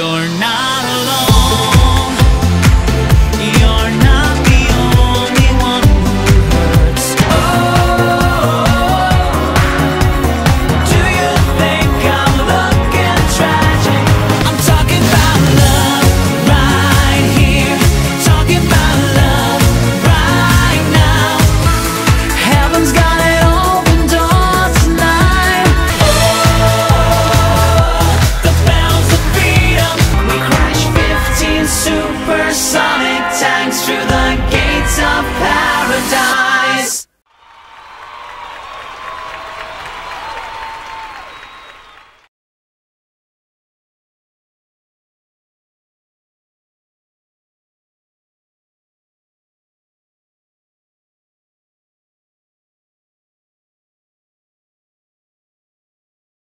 you're not